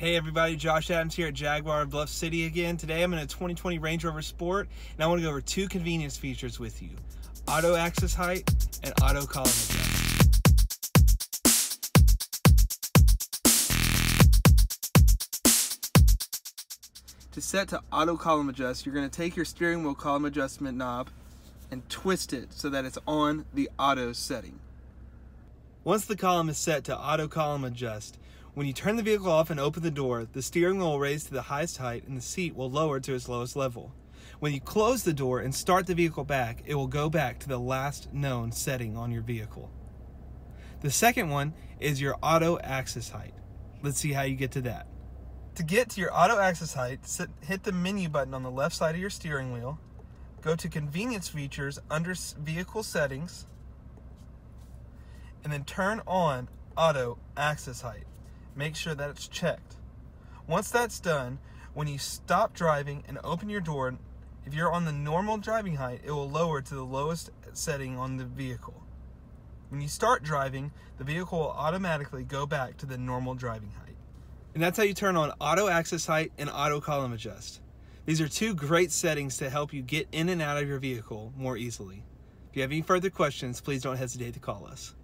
Hey everybody, Josh Adams here at Jaguar Bluff City again. Today I'm in a 2020 Range Rover Sport and I want to go over two convenience features with you. Auto access height and auto column adjust. To set to auto column adjust, you're going to take your steering wheel column adjustment knob and twist it so that it's on the auto setting. Once the column is set to auto column adjust, when you turn the vehicle off and open the door, the steering wheel will raise to the highest height and the seat will lower to its lowest level. When you close the door and start the vehicle back, it will go back to the last known setting on your vehicle. The second one is your auto access height. Let's see how you get to that. To get to your auto access height, hit the menu button on the left side of your steering wheel, go to convenience features under vehicle settings, and then turn on auto access height. Make sure that it's checked. Once that's done, when you stop driving and open your door, if you're on the normal driving height, it will lower to the lowest setting on the vehicle. When you start driving, the vehicle will automatically go back to the normal driving height. And that's how you turn on auto access height and auto column adjust. These are two great settings to help you get in and out of your vehicle more easily. If you have any further questions, please don't hesitate to call us.